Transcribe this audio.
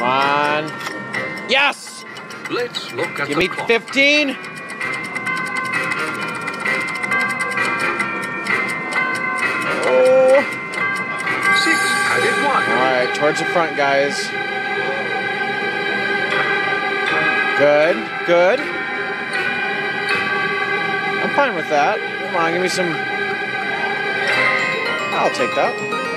Come on. Yes! Let's look at Give me clock. 15. Oh. Six added one. All right, towards the front, guys. Good, good. I'm fine with that. Come on, give me some. I'll take that.